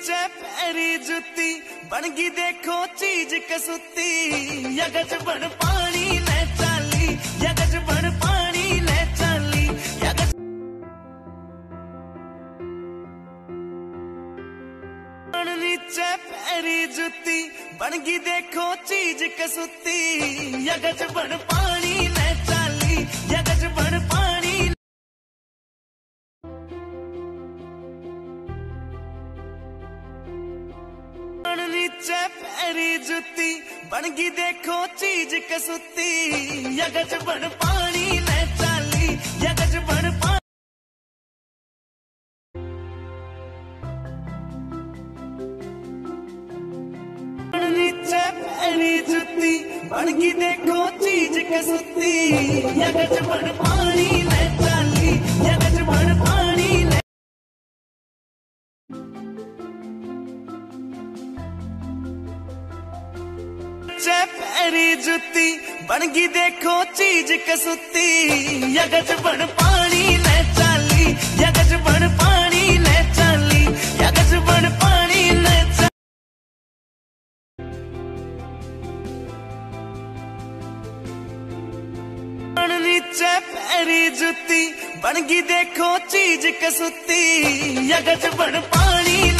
नीचे पैरी जुती बन गई देखो चीज़ कसुती। यगज बन पानी ले चाली, यगज बन पानी ले चाली, यगज बन नीचे पैरी जुती बन गई देखो चीज़ कसुती। यगज बन पानी ले नीचे पैरी जुती बन गई देखो चीज़ कसुती। यगज बन पानी ले चाली। यगज बन पानी जुती बन गई देखो चीज़ कसुती। यगज बन पानी नीचे पैरी जुती बन गई देखो चीज़ कसुती। यगज बन पानी ले चाली। यगज बन पानी ले चाली। यगज बन पानी ले बन नीचे पैरी जुती बन गई देखो चीज़ कसुती। यगज बन पानी ले